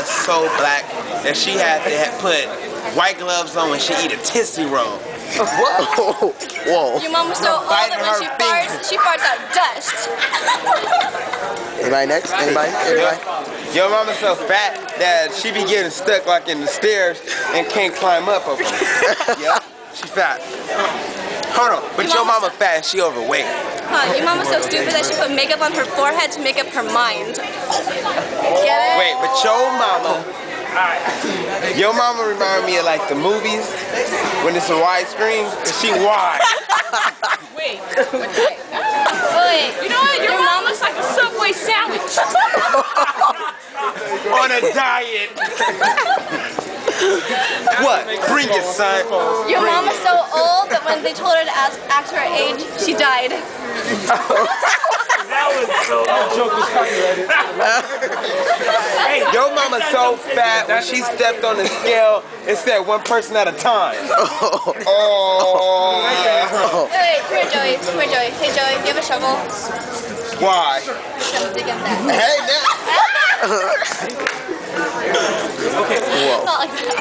mama's so black that she had to ha- put white gloves on when she eat a tootsie roll. Whoa. Whoa. Your mom was so old that when she her farts, she farts out dust. Anybody next? Anybody? Anybody? Your mama's so fat that she be getting stuck like in the stairs and can't climb up over them. yep, she fat. Hold on, but Your your mama's mama fat and she overweight. Huh, your mom was so stupid that she put makeup on her forehead to make up her mind. Get it? Wait, but your mama, your mama remind me of like the movies when it's a widescreen. 'cause She wide. Wait, Wait, you know what? Your mom looks like a Subway sandwich. on a diet. what? Bring it, son. your mom was so old that when they told her to ask, act her age, she died. Your mama so fat when she stepped on the scale, it said one person at a time. Oh. oh. Wait, wait, poor Joey, poor Joey. Hey Joey, have a shovel. Why? Shovel to get that. Hey, now. okay. Whoa. Not like that.